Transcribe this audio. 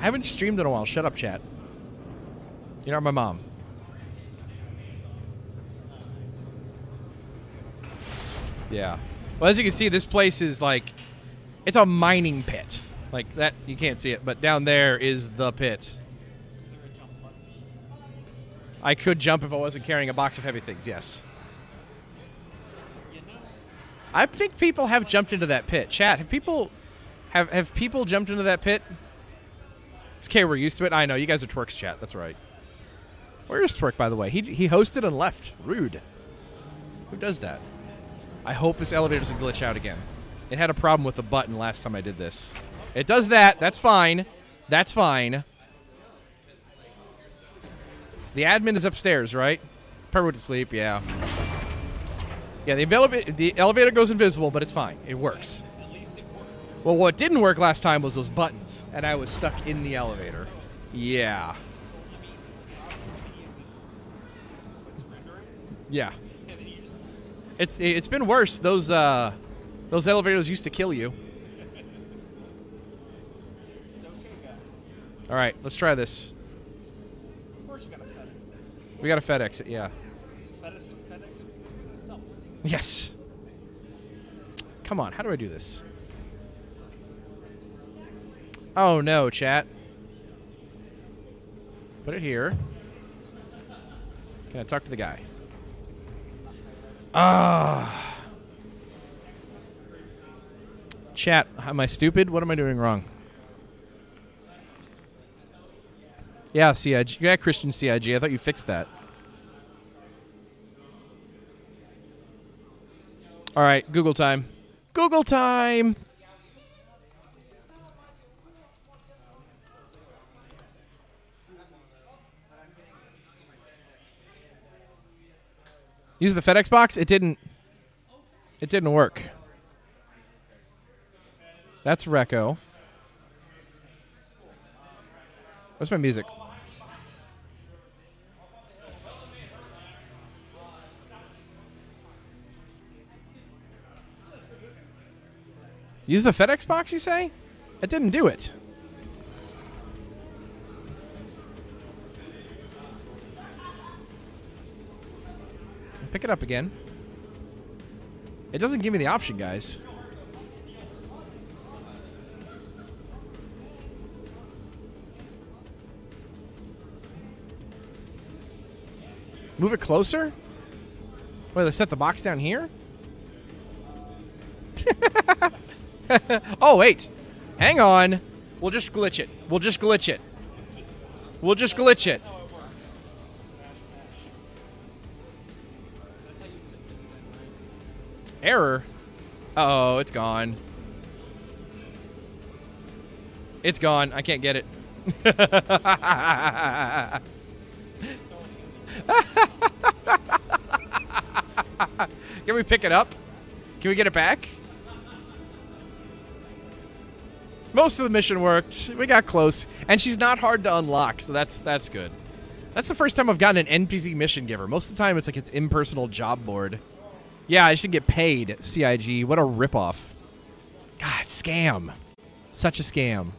I haven't streamed in a while. Shut up, chat. You're not my mom. Yeah. Well, as you can see, this place is like, it's a mining pit. Like that, you can't see it, but down there is the pit. I could jump if I wasn't carrying a box of heavy things. Yes. I think people have jumped into that pit. Chat, have people have have people jumped into that pit? It's okay, we're used to it. I know you guys are twerks chat. That's right. Where is twerk, by the way? He he hosted and left. Rude. Who does that? I hope this elevator doesn't glitch out again. It had a problem with the button last time I did this. It does that. That's fine. That's fine. The admin is upstairs, right? Probably went to sleep. Yeah. Yeah, the, the elevator goes invisible, but it's fine. It works. Well, what didn't work last time was those buttons, and I was stuck in the elevator. Yeah. Yeah. It's it's been worse. Those uh those elevators used to kill you. All right, let's try this. We got a FedEx it, yeah. Yes. Come on, how do I do this? Oh no, chat. Put it here. Can I talk to the guy? Ah. Chat, am I stupid? What am I doing wrong? Yeah, CIG. Yeah, Christian CIG. I thought you fixed that. All right, Google time. Google time. Use the FedEx box. It didn't. It didn't work. That's Recco. What's my music? Use the FedEx box, you say? It didn't do it. Pick it up again. It doesn't give me the option, guys. Move it closer? Wait, let's set the box down here? oh, wait. Hang on. We'll just glitch it. We'll just glitch it. We'll just glitch it. Error? Uh oh, it's gone. It's gone. I can't get it. Can we pick it up? Can we get it back? Most of the mission worked. We got close, and she's not hard to unlock, so that's that's good. That's the first time I've gotten an NPC mission giver. Most of the time, it's like it's impersonal job board. Yeah, I should get paid. CIG. What a ripoff. God, scam. Such a scam.